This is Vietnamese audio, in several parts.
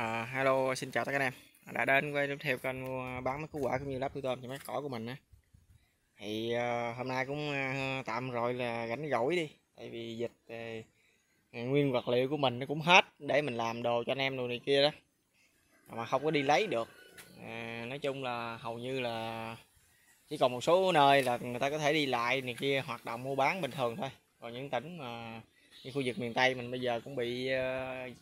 À, hello, xin chào tất cả các em. Đã đến quay tiếp theo kênh mua bán mấy củ quả cũng như lắp tôm cho mấy cỏ của mình á. Thì uh, hôm nay cũng uh, tạm rồi là gánh gỏi đi. Tại vì dịch uh, nguyên vật liệu của mình nó cũng hết để mình làm đồ cho anh em đồ này kia đó. Mà không có đi lấy được. À, nói chung là hầu như là chỉ còn một số nơi là người ta có thể đi lại này kia hoạt động mua bán bình thường thôi. Còn những tỉnh mà như khu vực miền tây mình bây giờ cũng bị uh,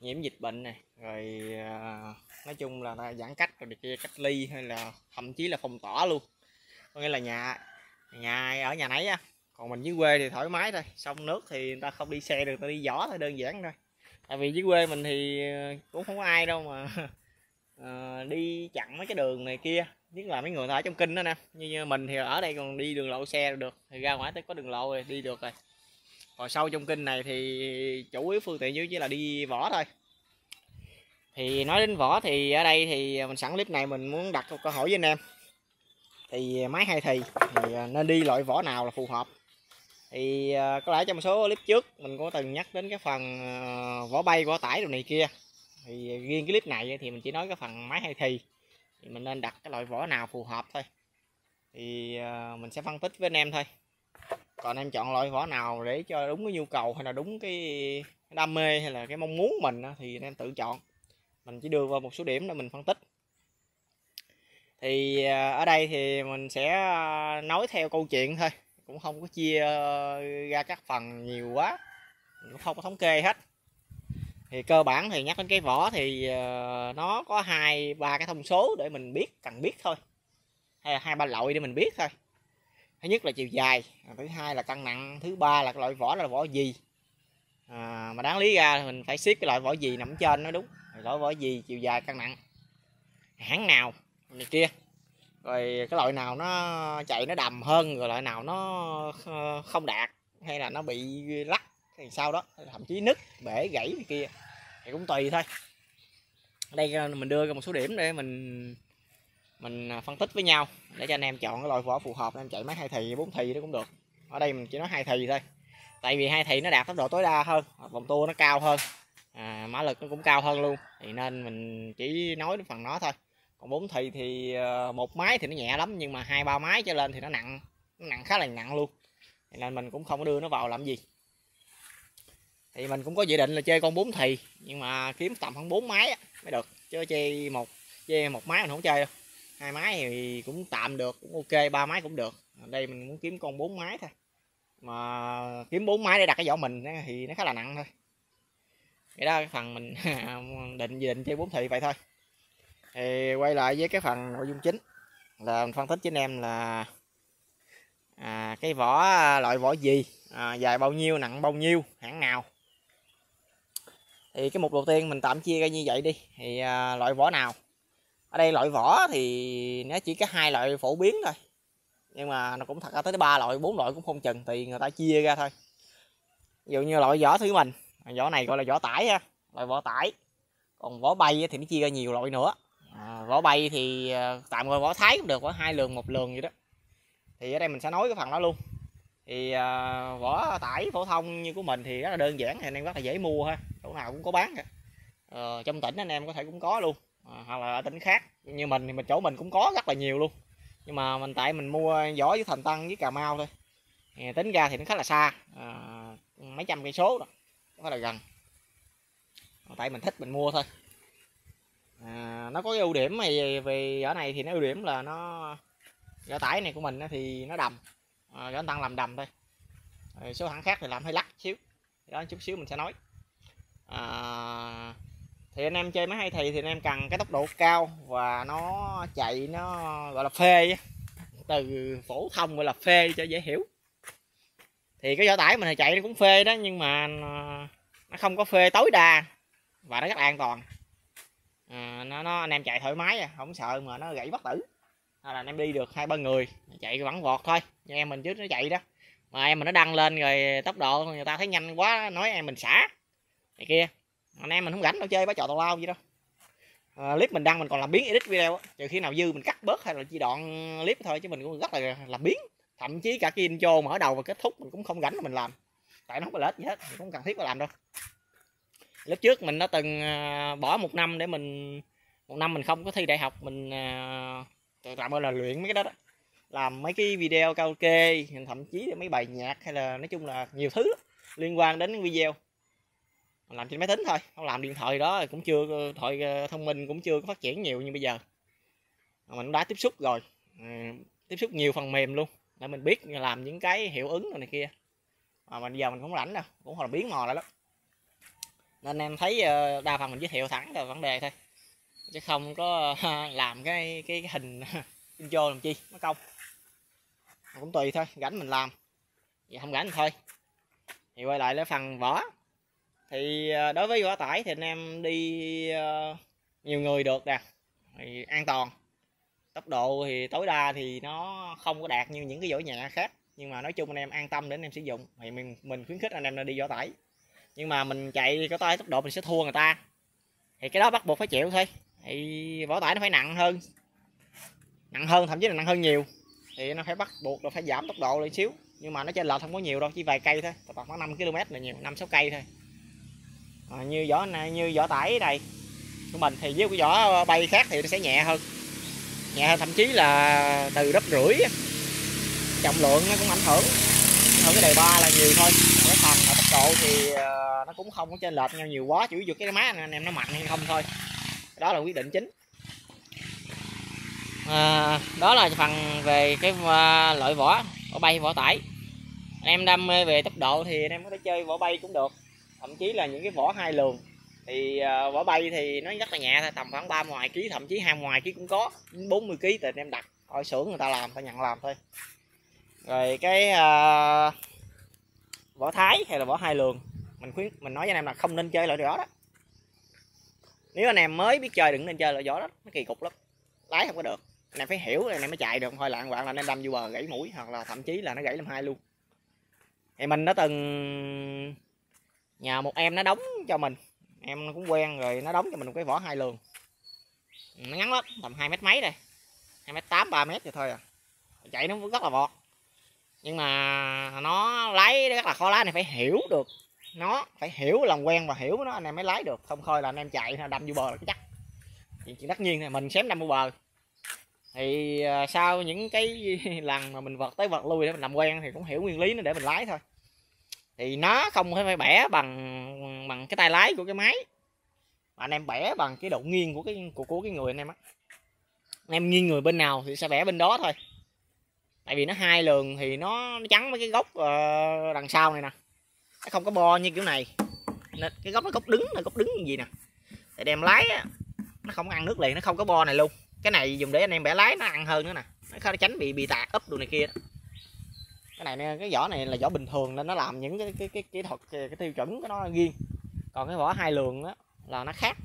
nhiễm dịch bệnh này. Rồi à, nói chung là ta giãn cách rồi kia cách ly hay là thậm chí là phong tỏa luôn. Có nghĩa là nhà nhà ở nhà nấy á còn mình dưới quê thì thoải mái thôi. Sông nước thì người ta không đi xe được ta đi giỏ thôi đơn giản thôi. Tại vì dưới quê mình thì à, cũng không có ai đâu mà à, đi chặn mấy cái đường này kia. Nhất là mấy người ta ở trong kinh đó nè. Như mình thì ở đây còn đi đường lộ xe được thì ra ngoài tới có đường lộ rồi đi được rồi còn sâu trong kinh này thì chủ yếu phương tiện chỉ là đi vỏ thôi. Thì nói đến vỏ thì ở đây thì mình sẵn clip này mình muốn đặt một câu hỏi với anh em. Thì máy hai thì, thì à, nên đi loại vỏ nào là phù hợp. Thì à, có lẽ trong một số clip trước mình có từng nhắc đến cái phần à, vỏ bay vỏ tải đồ này kia. Thì riêng cái clip này thì mình chỉ nói cái phần máy hai thì. Thì mình nên đặt cái loại vỏ nào phù hợp thôi. Thì mình sẽ phân tích với anh em thôi còn em chọn loại vỏ nào để cho đúng cái nhu cầu hay là đúng cái đam mê hay là cái mong muốn mình thì em tự chọn. Mình chỉ đưa vào một số điểm để mình phân tích. Thì à, ở đây thì mình sẽ à, nói theo câu chuyện thôi. Cũng không có chia ờ, ra các phần nhiều quá. Cũng không có thống kê hết. Thì cơ bản thì nhắc đến cái vỏ thì ờ, nó có hai, ba cái thông số để mình biết, cần biết thôi. Hay là hai ba loại để mình biết thôi thứ nhất là chiều dài thứ hai là cân nặng thứ ba là cái loại vỏ là vỏ gì? À, mà đáng lý ra mình phải siết cái loại vỏ gì nằm trên nó đúng. Loại vỏ gì chiều dài cân nặng. Hãng nào? Này kia. Rồi cái loại nào nó chạy nó đầm hơn rồi loại nào nó ờ, không đạt hay là nó bị lắc thì sau đó thậm chí nứt bể gãy này kia. Thì cũng tùy thôi. Đây mình đưa ra một số điểm để mình mình à, phân tích với nhau để cho anh em chọn cái loại vỏ phù hợp anh em chạy máy hai thì bốn thì nó cũng được. Ở đây mình chỉ nói hai thì thôi. Tại vì hai thì nó đạt tốc độ tối đa hơn vòng tua nó cao hơn à, mã lực nó cũng cao hơn luôn. Thì nên mình chỉ nói đến phần nó thôi. Còn bốn thì thì ờ, một máy thì nó nhẹ lắm nhưng mà hai ba máy trở lên thì nó nặng nó nặng khá là nặng luôn. Thì nên mình cũng không có đưa nó vào làm gì. Thì mình cũng có dự định là chơi con bốn thì nhưng mà kiếm tầm khoảng bốn máy mới được. Chứ chơi một chơi một máy mình không chơi đâu hai máy thì cũng tạm được cũng ok ba máy cũng được. Đây mình muốn kiếm con bốn máy thôi. Mà kiếm bốn máy để đặt cái vỏ mình thì nó khá là nặng thôi. Cái đó cái phần mình định dự định chơi bốn thị vậy thôi. Thì quay lại với cái phần nội dung chính. Là mình phân tích với anh em là à, cái vỏ loại vỏ gì à, dài bao nhiêu nặng bao nhiêu hãng nào. Thì cái mục đầu tiên mình tạm chia ra như vậy đi. Thì à, loại vỏ nào? Ở đây loại vỏ thì nó chỉ có hai loại phổ biến thôi. Nhưng mà nó cũng thật ra tới ba loại bốn loại cũng không chừng thì người ta chia ra thôi. Ví dụ như loại vỏ thứ mình vỏ này gọi là vỏ tải ha loại vỏ tải. Còn vỏ bay thì nó chia ra nhiều loại nữa. À, vỏ bay thì à, tạm gọi vỏ thái cũng được vỏ hai lường một lường vậy đó. Thì ở đây mình sẽ nói cái phần đó luôn. Thì à, vỏ tải phổ thông như của mình thì rất là đơn giản thì anh em rất là dễ mua ha chỗ nào cũng có bán cả. Ờ, trong tỉnh anh em có thể cũng có luôn à, hoặc là ở tỉnh khác. Như mình thì mình chỗ mình cũng có rất là nhiều luôn. Nhưng mà mình tại mình mua vỏ với thành tân với cà mau thôi. Thì tính ra thì nó khá là xa à, mấy trăm cây số đó khá là gần. Tại mình thích mình mua thôi. À, nó có cái ưu điểm về về ở này thì nó ưu điểm là nó vỏ tải này của mình thì nó đầm. À, vỏ tăng làm đầm thôi. Rồi số hãng khác thì làm hơi lắc xíu. Đó chút xíu mình sẽ nói. À, thì anh em chơi máy hay thì thì anh em cần cái tốc độ cao và nó chạy nó gọi là phê từ phổ thông gọi là phê cho dễ hiểu. Thì cái vỏ tải mình thì chạy nó cũng phê đó nhưng mà à, nó không có phê tối đa và nó rất an toàn. À, nó, nó anh em chạy thoải mái à không sợ mà nó gãy bất tử. Hay là anh em đi được hai ba người chạy vẫn vọt thôi. Như em mình trước nó chạy đó. Mà em mình nó đăng lên rồi tốc độ người ta thấy nhanh quá nói em mình xả. Này kia anh em mình không rảnh đâu chơi bá trò tào lao gì đâu. À, clip mình đăng mình còn làm biến edit video trừ khi nào dư mình cắt bớt hay là chỉ đoạn clip thôi chứ mình cũng rất là làm biến. Thậm chí cả cái intro mở đầu và kết thúc mình cũng không rảnh mình làm. Tại nó không có lợi gì hết mình không cần thiết phải làm đâu. Lúc trước mình đã từng ờ, bỏ một năm để mình một năm mình không có thi đại học mình ờ, làm gọi là luyện mấy cái đó, đó. Làm mấy cái video karaoke thậm chí là mấy bài nhạc hay là nói chung là nhiều thứ đó, liên quan đến video làm trên máy tính thôi không làm điện thoại đó cũng chưa thoại ờ, thông minh cũng chưa có phát triển nhiều như bây giờ. Mình đã tiếp xúc rồi ờ, tiếp xúc nhiều phần mềm luôn để mình biết làm những cái hiệu ứng này kia. Mà bây giờ mình cũng rảnh đâu cũng là biến mò lại lắm. Nên em thấy ờ, đa phần mình giới thiệu thẳng là vấn đề thôi chứ không có làm cái cái, cái hình intro làm chi nó công. Cũng tùy thôi rảnh mình làm vậy không rảnh thì thôi. Thì quay lại lấy phần vỏ thì ờ, đối với vỏ tải thì anh em đi ờ, nhiều người được nè. Thì an toàn. Tốc độ thì tối đa thì nó không có đạt như những cái vỏ nhẹ khác. Nhưng mà nói chung anh em an tâm để anh em sử dụng. Thì mình mình khuyến khích anh em nên đi vỏ tải. Nhưng mà mình chạy có tay tốc độ mình sẽ thua người ta. Thì cái đó bắt buộc phải chịu thôi. Thì vỏ tải nó phải nặng hơn. Nặng hơn, thậm chí là nặng hơn nhiều. Thì nó phải bắt buộc là phải giảm tốc độ lại xíu. Nhưng mà nó trên lệch không có nhiều đâu, chỉ vài cây thôi. Tầm khoảng 5 km là nhiều, năm sáu cây thôi à, như vỏ này như vỏ tải này của mình thì với cái vỏ bay khác thì nó sẽ nhẹ hơn. Nhẹ hơn thậm chí là từ đất rưỡi trọng lượng nó cũng ảnh hưởng. Hơn cái đề ba là nhiều thôi. Cái phần tốc độ thì ờ, nó cũng không có trên lệch nhau nhiều quá chủ yếu cái má anh em nó mạnh hay không thôi. Đó là quyết định chính. À, đó là phần về cái loại vỏ vỏ bay vỏ tải. Anh em đam mê về tốc độ thì anh em có thể chơi vỏ bay cũng được thậm chí là những cái vỏ hai luồng. Thì uh, vỏ bay thì nó rất là nhẹ thôi tầm khoảng ba ngoài ký thậm chí hai ngoài ký cũng có 40 ký thì anh em đặt hỏi xưởng người ta làm ta nhận làm thôi. Rồi cái uh, vỏ thái hay là vỏ hai lường mình khuyến mình nói với anh em là không nên chơi loại đó đó. Nếu anh em mới biết chơi đừng nên chơi loại gió đó nó kỳ cục lắm lái không có được. Anh em phải hiểu anh em mới chạy được thôi lạng quạng là anh em đâm vô bờ gãy mũi hoặc là thậm chí là nó gãy làm hai luôn. Thì mình đã từng nhà một em nó đóng cho mình. Em nó cũng quen rồi nó đóng cho mình một cái vỏ hai lường. Ừ, nó ngắn lắm tầm hai mét mấy đây. Hai mét tám ba mét rồi thôi à. Chạy nó rất là vọt. Nhưng mà nó lái rất là khó lái này phải hiểu được nó phải hiểu làm quen và hiểu nó anh em mới lái được. Không thôi là anh em chạy đâm vô bờ là chắc. Chuyện, chuyện tất nhiên này mình xém đâm vô bờ. Thì à, sau những cái lần mà mình vật tới vật lui để mình làm quen thì cũng hiểu nguyên lý nó để mình lái thôi thì nó không phải bẻ bằng bằng cái tay lái của cái máy. Mà anh em bẻ bằng cái độ nghiêng của cái của, của cái người anh em á. Anh em nghiêng người bên nào thì sẽ bẻ bên đó thôi. Tại vì nó hai lường thì nó, nó trắng mấy cái gốc uh, ờ, đằng sau này nè. Nó không có bo như kiểu này. Nên cái gốc nó gốc đứng là gốc đứng như gì nè. Để đem lái á, nó không ăn nước liền nó không có bo này luôn. Cái này dùng để anh em bẻ lái nó ăn hơn nữa nè. Nó tránh bị bị tạt úp đồ này kia cái này cái vỏ này là vỏ bình thường nên nó làm những cái cái cái kỹ thuật cái, cái tiêu chuẩn của nó riêng. Còn cái vỏ hai lường đó là nó khác.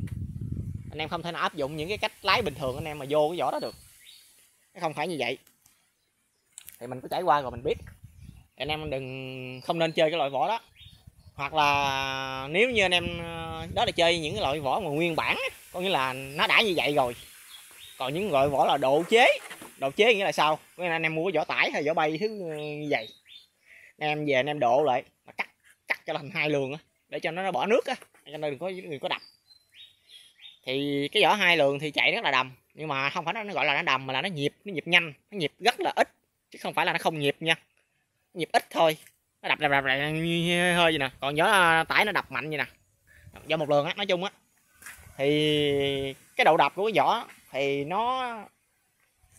Anh em không thể nào áp dụng những cái cách lái bình thường anh em mà vô cái vỏ đó được. Nó không phải như vậy. Thì mình có trải qua rồi mình biết. Anh em đừng không nên chơi cái loại vỏ đó. Hoặc là nếu như anh em ờ, đó là chơi những cái loại vỏ mà nguyên bản có nghĩa là nó đã như vậy rồi. Còn những loại vỏ là độ chế độ chế nghĩa là sao? Nghĩa là anh em mua vỏ tải hay vỏ bay thứ ừ, như vậy. Anh em về anh em độ lại mà cắt cắt cho thành hai lường để cho nó, nó bỏ nước á. Cho nên đừng có đừng có đập. Thì cái vỏ hai lường thì chạy rất là đầm nhưng mà không phải nó, nó gọi là nó đầm mà là nó nhịp nó nhịp nhanh nó nhịp rất là ít chứ không phải là nó không nhịp nha. Nhịp ít thôi. Nó đập đập đập, đập hơi gì nè. Còn vỏ à, tải nó đập mạnh vậy nè. Do một lường á nói chung á. Thì cái độ đập của cái vỏ thì nó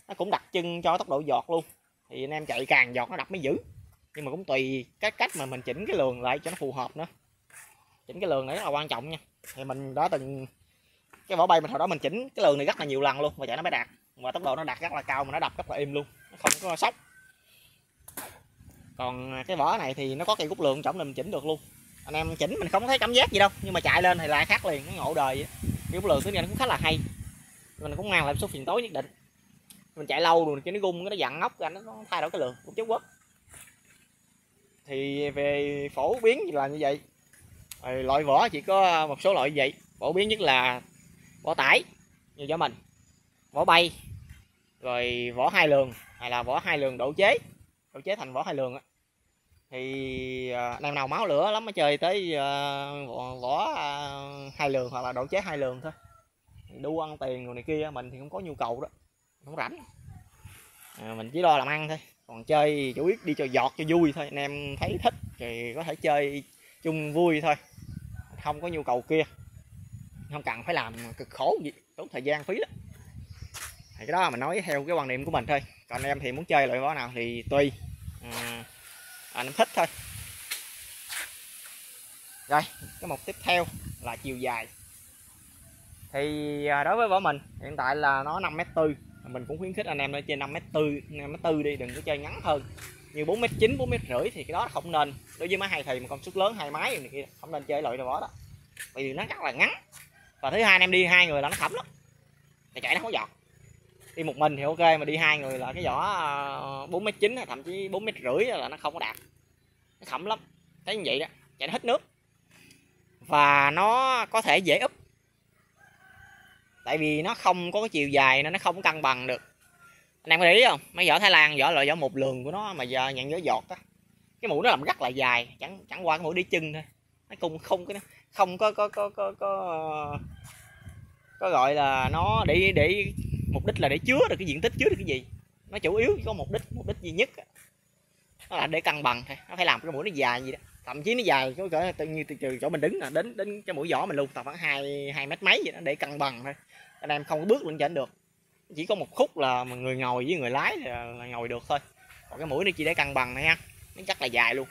nó cũng đặt chân cho tốc độ giọt luôn. Thì anh em chạy càng giọt nó đập mới giữ nhưng mà cũng tùy cái cách mà mình chỉnh cái lường lại cho nó phù hợp nữa. Chỉnh cái lường này rất là quan trọng nha. Thì mình đã từng, cái vỏ bay mình hồi đó mình chỉnh cái lường này rất là nhiều lần luôn và chạy nó mới đạt. Và tốc độ nó đạt rất là cao mà nó đập rất là im luôn. Nó không có sốc. Còn cái vỏ này thì nó có cây cút lượng trọng mình chỉnh được luôn. Anh em chỉnh mình không thấy cảm giác gì đâu, nhưng mà chạy lên thì lại khác liền, nó ngộ đời vậy. Cái cút lượng thứ này nó cũng khá là hay. Mình cũng mang lại số phiền tối nhất định mình chạy lâu rồi cho nó gung nó dặn ngóc ra, nó thay đổi cái lượng cũng chết quất. Thì về phổ biến là như vậy. Rồi loại vỏ chỉ có một số loại như vậy. Phổ biến nhất là vỏ tải, như cho mình, vỏ bay, rồi vỏ hai lường, hay là vỏ hai lường độ chế độ chế thành vỏ hai lường á. Thì à, nào nào máu lửa lắm mới chơi tới à, vỏ à, hai lường hoặc là độ chế hai lường thôi. Đu ăn tiền rồi này kia, mình thì không có nhu cầu đó không rảnh. À, mình chỉ lo làm ăn thôi. Còn chơi chủ yếu đi cho giọt cho vui thôi. Anh em thấy thích thì có thể chơi chung vui thôi. Không có nhu cầu kia. Không cần phải làm cực khổ gì. Tốn thời gian phí lắm. Thì cái đó mình nói theo cái quan niệm của mình thôi. Còn em thì muốn chơi loại võ nào thì tùy. À, anh em thích thôi. Rồi cái mục tiếp theo là chiều dài. Thì à, đối với võ mình hiện tại là nó 5 m tư mình cũng khuyến khích anh em nên chơi 5 m tư 5 m tư đi, đừng có chơi ngắn hơn. Như 4 m 9 4 m rưỡi thì cái đó không nên. Đối với máy hai thì mà công suất lớn, hai máy này kia, không nên chơi loại đồ đó đó. Bởi vì nó rất là ngắn. Và thứ hai anh em đi, hai người là nó khẩm lắm. Thì chạy nó không có giọt. Đi một mình thì ok, mà đi hai người là cái vỏ 4 m 9 thậm chí 4 m rưỡi là nó không có đạt. Nó khẩm lắm. Thấy như vậy đó, chạy nó hết nước. Và nó có thể dễ úp tại vì nó không có cái chiều dài nên nó không cân bằng được. Anh em có để ý không? Mấy vỏ thái lan vỏ loại vỏ một lường của nó mà giờ nhận vỏ giọt á. Cái mũi nó làm rất là dài, chẳng chẳng qua cái mũi đi chân thôi. Nó cũng không cái không có có có có có có gọi là nó để để mục đích là để chứa được cái diện tích, chứa được cái gì. Nó chủ yếu chỉ có mục đích mục đích duy nhất nó là để cân bằng thôi. Nó phải làm cái mũi nó dài gì đó thậm chí nó dài có cỡ tự từ chỗ mình đứng là đến đến cái mũi vỏ mình luôn tầm khoảng hai hai mét mấy vậy đó để cân bằng thôi. Anh em không có bước lên trên được. Chỉ có một khúc là người ngồi với người lái là, là ngồi được thôi. Còn cái mũi này chỉ để cân bằng thôi ha nó chắc là dài luôn.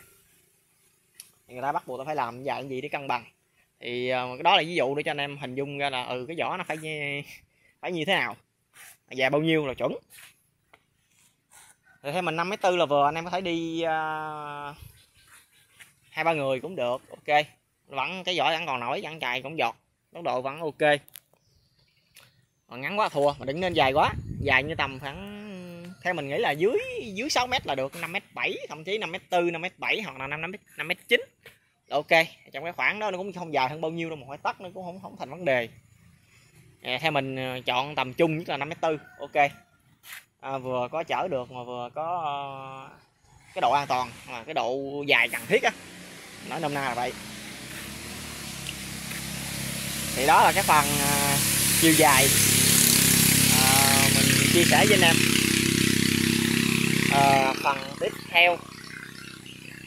Thì người ta bắt buộc ta phải làm dài gì để cân bằng. Thì ờ, đó là ví dụ để cho anh em hình dung ra là ừ cái vỏ nó phải như, phải như thế nào. Dài bao nhiêu là chuẩn. Thì theo mình năm mấy tư là vừa anh em có thể đi uh, hai ba người cũng được ok. Vẫn cái vỏ vẫn còn nổi vẫn chạy cũng giọt tốc độ vẫn ok. Còn ngắn quá thua mà đừng nên dài quá. Dài như tầm khoảng theo mình nghĩ là dưới dưới 6 mét là được 5 mét 7 thậm chí 5 mét 4 5 mét 7 hoặc là 5 5 mét 5 mét 9 ok trong cái khoảng đó nó cũng không dài hơn bao nhiêu đâu mà phải tắt nó cũng không không thành vấn đề. À, theo mình ờ, chọn tầm trung nhất là 5 mét 4 ok. À, vừa có chở được mà vừa có uh, cái độ an toàn mà cái độ dài cần thiết á nói nôm na là vậy. Thì đó là cái phần uh, chiều dài. Uh, mình chia sẻ với anh em. Uh, phần tiếp theo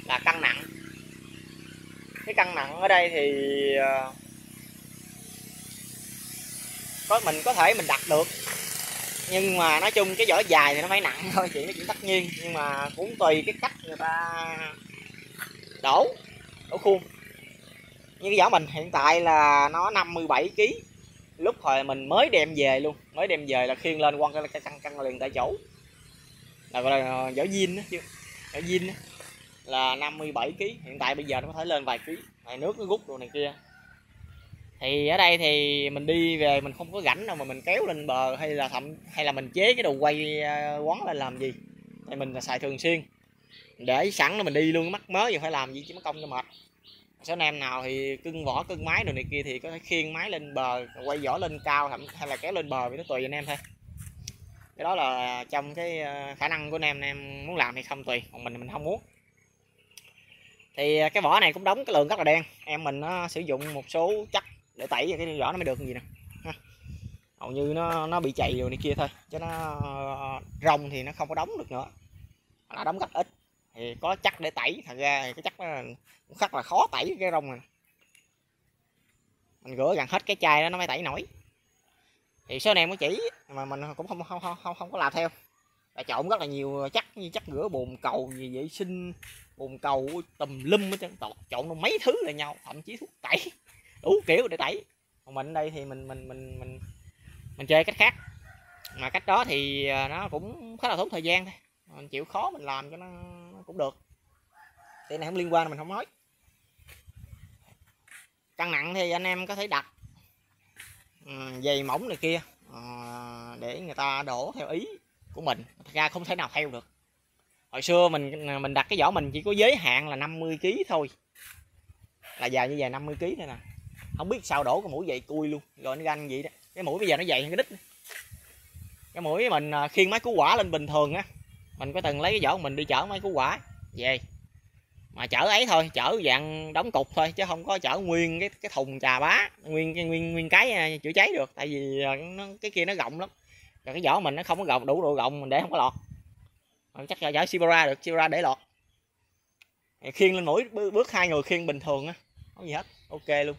là cân nặng. Cái cân nặng ở đây thì uh, có mình có thể mình đặt được. Nhưng mà nói chung cái vỏ dài thì nó phải nặng thôi chuyện nó chuyện tất nhiên. Nhưng mà cũng tùy cái cách người ta đổ ở khuôn như cái vỏ mình, hiện tại là nó 57 kg lúc hồi mình mới đem về luôn. Mới đem về là khiêng lên, quăng cái căng căng liền tại chỗ. Là gọi là ờ, vỏ zin đó chứ. Vỏ zin đó là 57 kg hiện tại bây giờ nó có thể lên vài ký. Này nước nó rút rồi này kia. Thì ở đây thì mình đi về mình không có rảnh đâu mà mình kéo lên bờ hay là thậm, hay là mình chế cái đồ quay quấn quán lên làm gì. Thì mình là xài thường xuyên để sẵn là mình đi luôn, mắc mới giờ phải làm gì chứ, mất công cho mệt. Số anh em nào thì cưng vỏ, cưng máy đồ này kia thì có thể khiêng máy lên bờ, quay vỏ lên cao thậm, hay là kéo lên bờ thì nó tùy anh em thôi. Cái đó là trong cái ờ, khả năng của anh em anh em muốn làm hay không tùy, còn mình mình không muốn. Thì ờ, cái vỏ này cũng đóng cái lượng rất là đen, em mình nó sử dụng một số chất để tẩy cái vỏ nó mới được gì nè hầu như nó nó bị chạy rồi này kia thôi, cho nó ờ, rong thì nó không có đóng được nữa. Nó đóng rất ít thì có chắc để tẩy thật ra thì cái chắc nó cũng rất là khó tẩy cái rong này mình rửa gần hết cái chai đó nó mới tẩy nổi. Thì số anh em có chỉ mà mình cũng không không không không, không có làm theo. Là trộn rất là nhiều chắc như chắc rửa bồn cầu gì vệ sinh bồn cầu tùm lum hết trơn. Trộn mấy thứ là nhau thậm chí thuốc tẩy đủ kiểu để tẩy. Còn mình đây thì mình mình mình mình mình chơi cách khác. Mà cách đó thì à, nó cũng khá là tốn thời gian thôi. Mình chịu khó mình làm cho nó cũng được. Thì này không liên quan mình không nói. Cân nặng thì anh em có thể đặt ừ, dày mỏng này kia ờ, để người ta đổ theo ý của mình. Thật ra không thể nào theo được. Hồi xưa mình mình đặt cái vỏ mình chỉ có giới hạn là 50 kg thôi. Là dài như vậy 50 kg thôi nè. Không biết sao đổ cái mũi dày cui luôn. Rồi nó ganh vậy đó. Cái mũi bây giờ nó dày hơn cái đít cái mũi mình ờ, khiên máy cứu quả lên bình thường á mình có từng lấy cái vỏ mình đi chở mấy củ quả. Về. Mà chở ấy thôi chở dạng đóng cục thôi chứ không có chở nguyên cái cái thùng trà bá nguyên cái nguyên nguyên cái à, chữa cháy được. Tại vì à, nó, cái kia nó rộng lắm. Rồi cái vỏ mình nó không có gọng đủ độ rộng mình để không có lọt. Mình chắc là chở Sibora được Sibora để lọt. Khiên lên mũi bước hai người khiên bình thường á. Không gì hết ok luôn.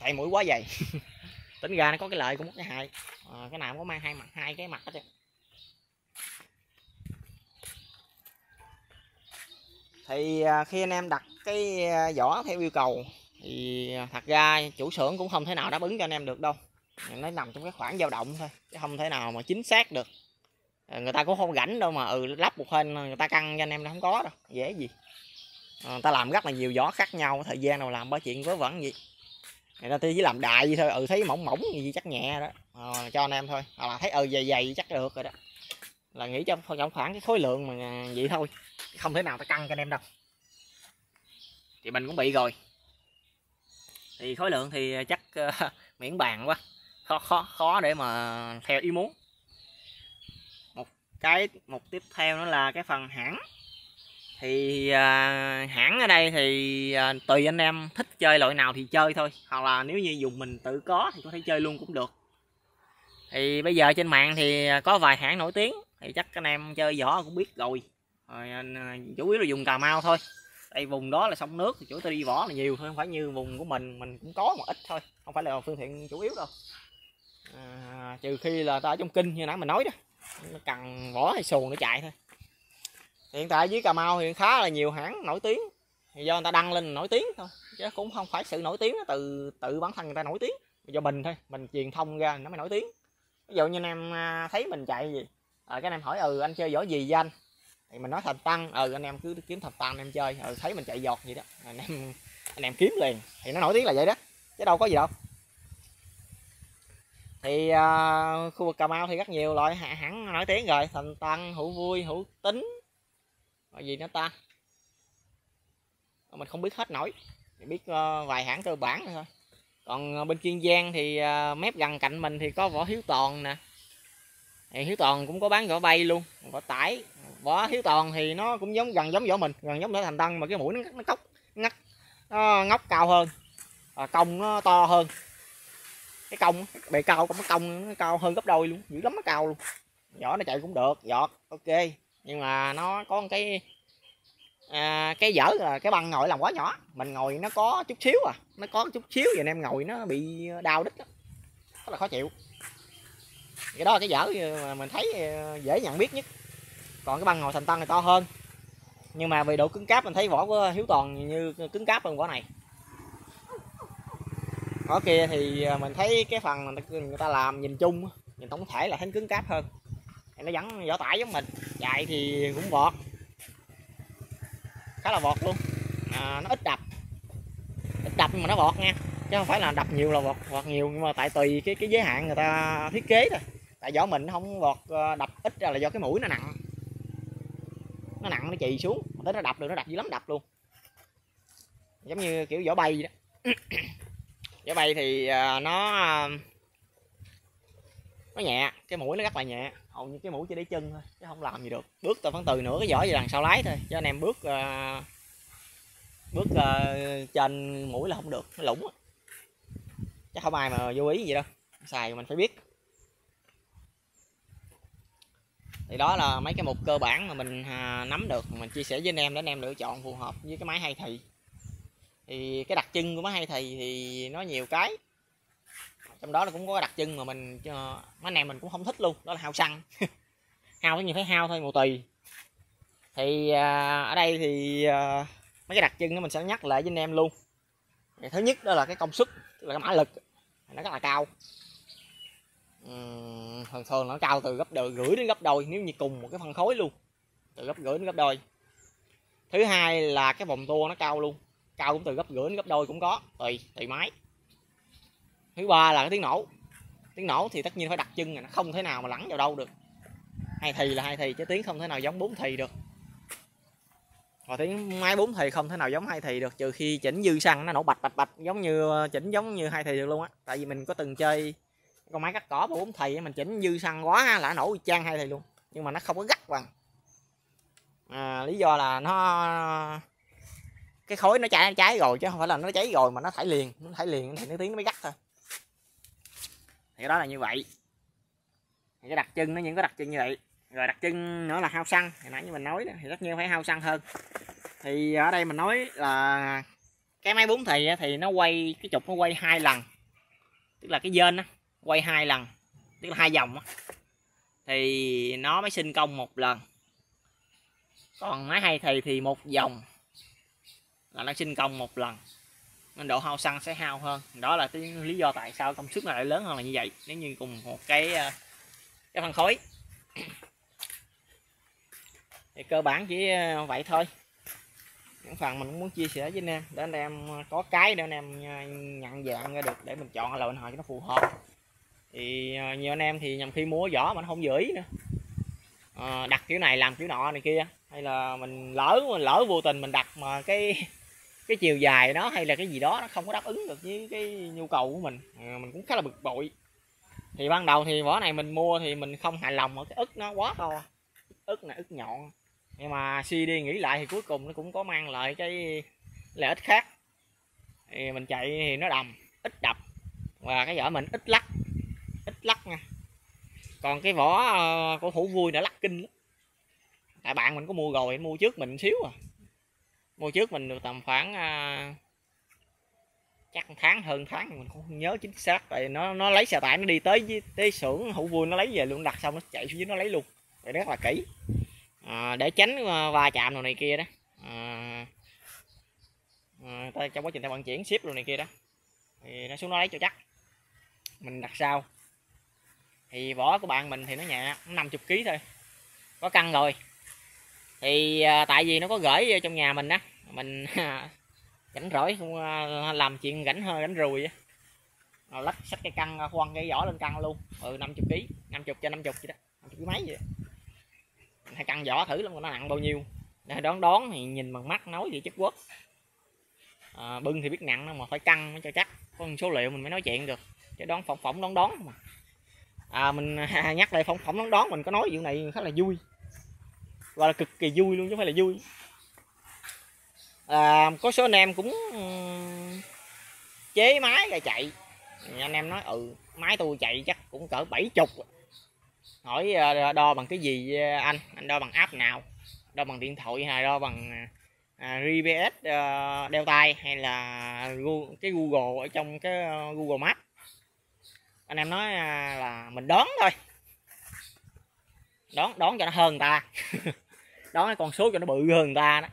Tại mũi quá dày. Tính ra nó có cái lợi cũng có cái hại. À, cái nào cũng có mang hai mặt hai cái mặt hết trơn. Thì à, khi anh em đặt cái à, vỏ theo yêu cầu thì à, thật ra chủ xưởng cũng không thể nào đáp ứng cho anh em được đâu. Nó nằm trong cái khoảng dao động thôi chứ không thể nào mà chính xác được. Người ta cũng không rảnh đâu mà ừ lắp một hên người ta căng cho anh em nó không có đâu dễ gì. Người ta làm rất là nhiều vỏ khác nhau thời gian nào làm ba chuyện vớ vẩn gì người ta chỉ làm đại gì thôi ừ thấy mỏng mỏng gì chắc nhẹ đó à, cho anh em thôi. Hoặc là thấy ừ dày dày chắc được rồi đó. Là nghĩ trong trong khoảng cái khối lượng mà vậy thôi không thể nào ta căng cho anh em đâu. Thì mình cũng bị rồi. Thì khối lượng thì chắc uh, miễn bàn quá. Khó khó khó để mà theo ý muốn. Một cái một tiếp theo nữa là cái phần hãng. Thì à, hãng ở đây thì à, tùy anh em thích chơi loại nào thì chơi thôi. Hoặc là nếu như dùng mình tự có thì có thể chơi luôn cũng được. Thì bây giờ trên mạng thì có vài hãng nổi tiếng. Thì chắc anh em chơi võ cũng biết rồi rồi à, chủ yếu là dùng cà mau thôi. Đây vùng đó là sông nước thì chủ tôi đi võ là nhiều thôi không phải như vùng của mình. Mình cũng có một ít thôi không phải là phương tiện chủ yếu đâu. À, trừ khi là ta ở trong kinh như nãy mình nói đó. Nó cần võ hay xuồng để chạy thôi. Hiện tại dưới cà mau thì khá là nhiều hãng nổi tiếng. Thì do người ta đăng lên nổi tiếng thôi chứ cũng không phải sự nổi tiếng từ tự bản thân người ta nổi tiếng. Do mình thôi mình truyền thông ra nó mới nổi tiếng. Ví dụ như anh em à, thấy mình chạy gì? À, cái anh em hỏi ừ anh chơi võ gì với anh? Thì mình nói thạch tăng ừ anh em cứ kiếm thạch tăng anh em chơi. Ừ thấy mình chạy giọt gì đó. Anh em anh em kiếm liền. Thì nó nổi tiếng là vậy đó. Chứ đâu có gì đâu. Thì uh, khu vực cà mau thì rất nhiều loại hãng nổi tiếng rồi. Thành tăng hữu vui hữu tính. Gọi gì nữa ta? Mình không biết hết nổi. Biết uh, vài hãng cơ bản thôi còn uh, bên kiên giang thì uh, mép gần cạnh mình thì có võ hiếu toàn nè. Thì hiếu toàn cũng có bán vỏ bay luôn vỏ tải vỏ hiếu toàn thì nó cũng giống gần giống vỏ mình gần giống vỏ thành tân mà cái mũi nó nó cốc ngắt nó ngóc cao hơn và công nó to hơn. Cái công bề cao cũng công nó cao hơn gấp đôi luôn dữ lắm nó cao luôn. Vỏ nó chạy cũng được giọt ok. Nhưng mà nó có một cái à, cái dở là cái băng ngồi làm quá nhỏ. Mình ngồi nó có chút xíu à nó có chút xíu vậy em ngồi nó bị đau đít đó. rất là khó chịu. Cái đó là cái dở mà mình thấy à, dễ nhận biết nhất còn cái băng ngồi thành tăng thì to hơn. Nhưng mà về độ cứng cáp mình thấy vỏ của hiếu toàn như cứng cáp hơn vỏ này. Vỏ kia thì à, mình thấy cái phần người ta làm nhìn chung nhìn tổng thể là thấy cứng cáp hơn. Nó vẫn vỏ tải giống mình chạy thì cũng vọt. Khá là vọt luôn. À, nó ít đập. Ít đập nhưng mà nó vọt nha chứ không phải là đập nhiều là vọt vọt nhiều nhưng mà tại tùy cái cái giới hạn người ta thiết kế thôi. Tại vỏ mình nó không vọt ờ, đập ít là do cái mũi nó nặng nó nặng nó chì xuống. Tới nó đập được nó đập dữ lắm đập luôn. Giống như kiểu vỏ bay đó. Vỏ bay thì à, nó à, nó nhẹ cái mũi nó rất là nhẹ. Hầu như cái mũi chỉ để chân thôi chứ không làm gì được. Bước từ phân từ nữa cái vỏ gì đằng sau lái thôi cho anh em bước uh, bước uh, trên mũi là không được nó lủng chắc không ai mà vô ý gì đâu xài mình phải biết. Thì đó là mấy cái mục cơ bản mà mình à, nắm được mình chia sẻ với anh em để anh em lựa chọn phù hợp với cái máy hay thì. Thì cái đặc trưng của máy hay thì thì nó nhiều cái. Trong đó là cũng có đặc trưng mà mình ờ, máy này mình cũng không thích luôn đó là hao xăng. Hao cái gì phải hao thôi một tùy thì à, ở đây thì à, mấy cái đặc trưng đó mình sẽ nhắc lại với anh em luôn. Thì thứ nhất đó là cái công suất tức là cái mã lực nó rất là cao thường thường nó cao từ gấp đôi rưỡi đến gấp đôi nếu như cùng một cái phân khối luôn. Từ gấp rưỡi đến gấp đôi. Thứ hai là cái vòng tua nó cao luôn, cao cũng từ gấp rưỡi đến gấp đôi cũng có. Tùy tùy máy. Thứ ba là cái tiếng nổ. Tiếng nổ thì tất nhiên phải đặt chân nó không thể nào mà lắng vào đâu được. Hai thì là hai thì, chứ tiếng không thể nào giống bốn thì được. Và tiếng máy bốn thì không thể nào giống hai thì được, trừ khi chỉnh dư xăng nó nổ bạch bạch bạch, giống như, chỉnh giống như hai thì được luôn á. Tại vì mình có từng chơi con máy cắt cỏ bốn thì mình chỉnh dư xăng quá là nổ trang hai thì luôn. Nhưng mà nó không có gắt bằng. À, lý do là nó cái khối nó cháy cháy rồi chứ không phải là nó cháy rồi mà nó thải liền. Nó thải liền thì nó tiếng nó mới gắt thôi. Thì cái đó là như vậy. Thì cái đặc trưng nó những cái đặc trưng như vậy. Rồi đặc trưng nữa là hao xăng. Hồi nãy như mình nói đó, thì tất nhiên phải hao xăng hơn. Thì ở đây mình nói là cái máy bún thì thì nó quay cái trục nó quay hai lần. Tức là cái dên á quay hai lần, tức là hai vòng thì nó mới sinh công một lần. Còn máy hay thì thì một vòng là nó sinh công một lần. Nên độ hao xăng sẽ hao hơn. Đó là cái lý do tại sao công suất nó lại lớn hơn là như vậy. Nếu như cùng một cái ờ, cái phân khối. Thì cơ bản chỉ ờ, vậy thôi. Những phần mình cũng muốn chia sẻ với anh em, để anh em có cái để anh em ờ, nhận dạng ra được, để mình chọn loại hình cho nó phù hợp thì ờ, nhiều anh em thì nhầm khi mua vỏ mà nó không giữ ý nữa. À, đặt kiểu này làm kiểu nọ này kia. Hay là mình lỡ mình lỡ vô tình mình đặt mà cái cái chiều dài đó hay là cái gì đó nó không có đáp ứng được với cái nhu cầu của mình. À, mình cũng khá là bực bội. Thì ban đầu thì vỏ này mình mua thì mình không hài lòng ở cái ức nó quá to. Ức này ức nhọn. Nhưng mà suy đi nghĩ lại thì cuối cùng nó cũng có mang lại cái lợi ích khác. Thì mình chạy thì nó đầm ít đập. Và cái vỏ mình ít lắc lắc nha. Còn cái vỏ ờ, của hũ vui đã lắc kinh lắm. Tại bạn mình có mua rồi mua trước mình xíu à. Mua trước mình được tầm khoảng à, chắc tháng hơn tháng mình cũng không nhớ chính xác tại nó nó lấy xe tải nó đi tới tới xưởng hũ vui nó lấy về luôn đặt xong nó chạy xuống dưới nó lấy luôn. Vậy rất là kỹ. À, để tránh va chạm đồ này kia đó. À, à, trong quá trình theo vận chuyển ship đồ này kia đó. Thì nó xuống nó lấy cho chắc. Mình đặt sau thì vỏ của bạn mình thì nó nhẹ 50 kg thôi. Có căng rồi. Thì à, tại vì nó có gửi trong nhà mình á mình rảnh rỗi không à, làm chuyện rảnh hơi rảnh rùi á. Lách sách cái căng khoan cái vỏ lên căng luôn. Ừ 50 kg 50 cho 50 vậy đó 50 kg mấy vậy hay căng vỏ thử lắm nó nặng bao nhiêu. Để đón đón thì nhìn bằng mắt nói gì chất quốc. À, bưng thì biết nặng mà phải căng mới cho chắc. Có số liệu mình mới nói chuyện được. Chứ đón phỏng phỏng đón đón mà à, mình nhắc lại phỏng phỏng đón đón mình có nói vụ này khá là vui. Và là cực kỳ vui luôn chứ không phải là vui. À, có số anh em cũng chế máy ra chạy. Anh em nói ừ máy tôi chạy chắc cũng cỡ bảy chục. Hỏi à, đo bằng cái gì à, anh? Anh đo bằng app nào? Đo bằng điện thoại hay đo bằng à, GPS đeo tay hay là cái Google ở trong cái à, Google Maps? Anh em nói à, là mình đón thôi. Đón đón cho nó hơn ta. Đón cái con số cho nó bự hơn ta đó.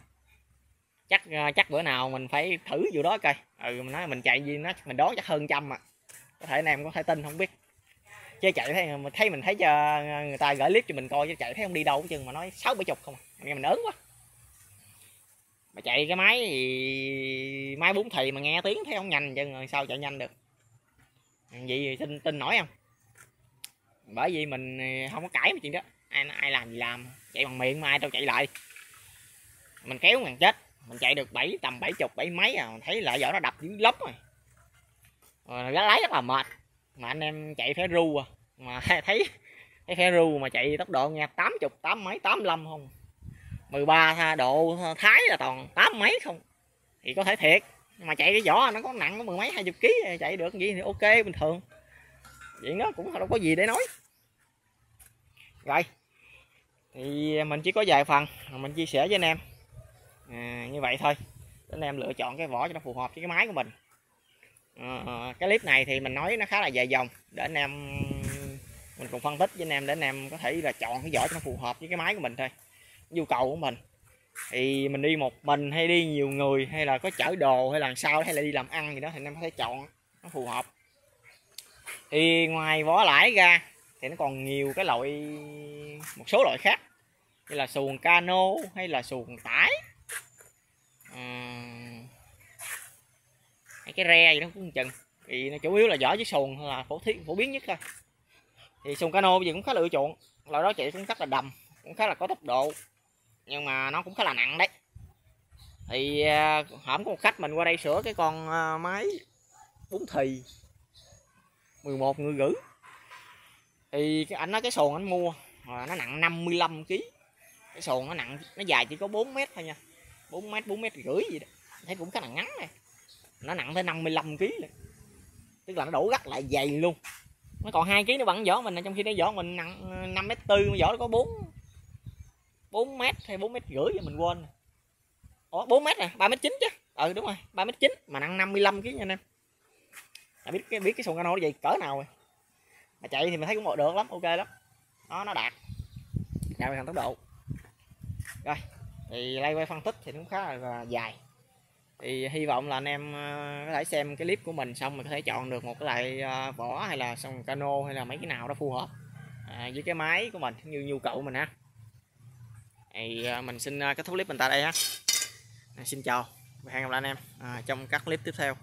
Chắc à, chắc bữa nào mình phải thử vụ đó coi. Ừ mình nói, mình chạy gì nó, mình đón chắc hơn trăm à có thể anh em có thể tin, không biết. Chứ chạy thấy mình thấy mình thấy cho người ta gửi clip cho mình coi, chứ chạy thấy không đi đâu chừng mà nói sáu bảy chục không à. anh nghe mình ớn quá. Mà chạy cái máy thì, máy bốn thì mà nghe tiếng thấy không nhanh, chứ sao chạy nhanh được vậy thì tin tin nổi không? Bởi vì mình không có cãi cái chuyện đó. Ai ai làm gì làm, chạy bằng miệng mà ai đâu chạy lại. Mình kéo ngàn chết, mình chạy được bảy tầm bảy chục, bảy mấy à thấy lại vợ nó đập dưới lắm rồi. Rồi lái rất là mệt, mà anh em chạy phải ru à. Mà thấy cái phe ru mà chạy tốc độ nghe tám chục, tám mấy, tám lăm không? 13 độ thái là toàn tám mấy không? Thì có thể thiệt mà chạy cái vỏ nó có nặng có mười mấy hai chục ký chạy được gì thì ok bình thường. Chuyện đó cũng đâu có gì để nói. Rồi thì mình chỉ có vài phần mình chia sẻ với anh em. À, như vậy thôi. Anh em lựa chọn cái vỏ cho nó phù hợp với cái máy của mình. À, cái clip này thì mình nói nó khá là dài dòng. Để anh em mình cùng phân tích với anh em để anh em có thể là chọn cái vỏ cho nó phù hợp với cái máy của mình thôi. Nhu cầu của mình thì mình đi một mình hay đi nhiều người hay là có chở đồ hay là sao hay là đi làm ăn gì đó thì anh em có thể chọn nó phù hợp. Thì ngoài vỏ lãi ra thì nó còn nhiều cái loại một số loại khác như là xuồng cano hay là xuồng tải. À, hay cái re gì đó cũng chừng. Thì nó chủ yếu là vỏ với xuồng là phổ thiết phổ biến nhất thôi. Thì xuồng cano bây giờ cũng khá lựa chọn loại đó chạy cũng rất là đầm cũng khá là có tốc độ nhưng mà nó cũng khá là nặng đấy. Thì à, hổm có một khách mình qua đây sửa cái con à, máy bún thì. 11 người gửi. Thì cái ảnh nói cái sồn anh mua à, nó nặng 55 kg cái sồn nó nặng, nó dài chỉ có 4 mét thôi nha. 4 mét 4 mét rưỡi gì đó. Thấy cũng khá là ngắn này. Nó nặng tới 55 kg này. tức là nó đổ gắt lại dày luôn. Nó còn hai kg nó bằng vỏ mình trong khi cái vỏ mình nặng 5 mét tư, vỏ nó có 4 4 mét hay 4 mét rưỡi mình quên. Ủa 4 mét à? 3 mét 9 chứ. Ừ đúng rồi 3 mét 9 mà nặng 55 kg nha anh em. À, biết cái biết cái xuồng cano nó vậy cỡ nào rồi? Mà chạy thì mình thấy cũng được lắm ok lắm. Đó nó đạt. Đạt về thành tốc độ. Rồi thì lay quay phân tích thì cũng khá là, dài. Thì hy vọng là anh em ờ, có thể xem cái clip của mình xong mình có thể chọn được một cái loại ờ, vỏ hay là xong cano hay là mấy cái nào đó phù hợp à, với cái máy của mình như nhu cầu của mình ha thì à, mình xin à, kết thúc clip mình tại đây ha. À, xin chào và hẹn gặp lại anh em à, trong các clip tiếp theo.